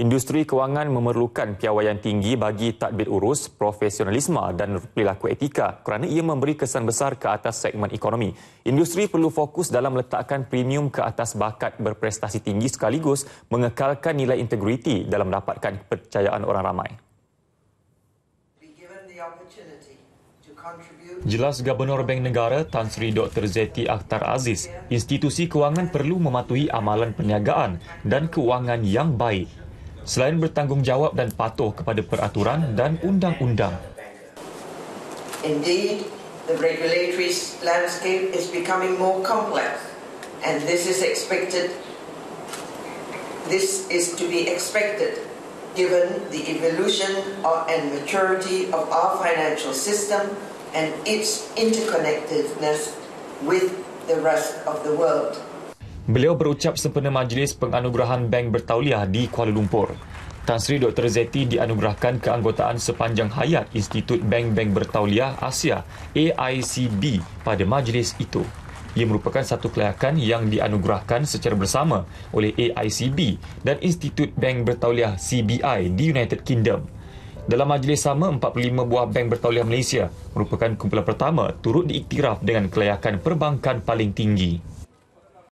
Industri kewangan memerlukan piawaian tinggi bagi tadbir urus, profesionalisme dan perilaku etika kerana ia memberi kesan besar ke atas segmen ekonomi. Industri perlu fokus dalam meletakkan premium ke atas bakat berprestasi tinggi sekaligus mengekalkan nilai integriti dalam mendapatkan kepercayaan orang ramai. Jelas Gubernur Bank Negara Tan Sri Dr. Zeti Akhtar Aziz, institusi kewangan perlu mematuhi amalan perniagaan dan kewangan yang baik selain bertanggungjawab dan patuh kepada peraturan dan undang-undang. Indeed, the regulatory landscape is becoming more complex and this is expected this is to be expected given the evolution of, and maturity of our financial system and its interconnectedness with the rest of the world. Beliau berucap sempena majlis penganugerahan Bank Bertauliah di Kuala Lumpur. Tan Sri Dr. Zeti dianugerahkan keanggotaan sepanjang hayat Institut Bank-Bank Bertauliah Asia AICB pada majlis itu. Ia merupakan satu kelayakan yang dianugerahkan secara bersama oleh AICB dan Institut Bank Bertauliah CBI di United Kingdom. Dalam majlis sama, 45 buah bank bertauliah Malaysia merupakan kumpulan pertama turut diiktiraf dengan kelayakan perbankan paling tinggi.